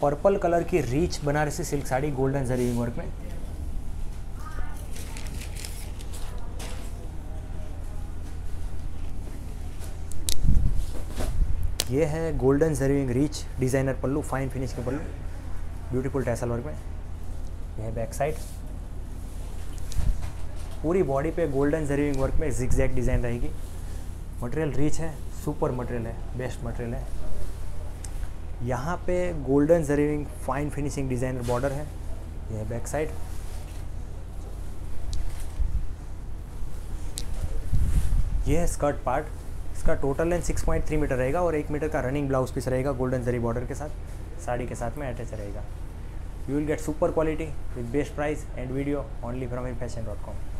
Purple colour की rich Banarasi silk sari golden zari work में। ये है golden जरीविंग rich, designer pallu fine finish के पल्लू ब्यूटीफुल टैसल वर्क में। यह है बैक साइड पूरी बॉडी पे गोल्डन जरिविंग वर्क में जिग डिज़ाइन रहेगी। मटेरियल रिच है सुपर मटेरियल है बेस्ट मटेरियल है। यहाँ पे गोल्डन जरीविंग फाइन फिनिशिंग डिज़ाइनर बॉर्डर है। यह है बैक साइड यह है स्कर्ट पार्ट इसका टोटल लेंथ 6.3 मीटर रहेगा और एक मीटर का रनिंग ब्लाउज पीस रहेगा गोल्डन जरी बॉर्डर के साथ। साड़ी के साथ में अटैच रहेगा। You will get super quality with best price and video only from in fashion dot com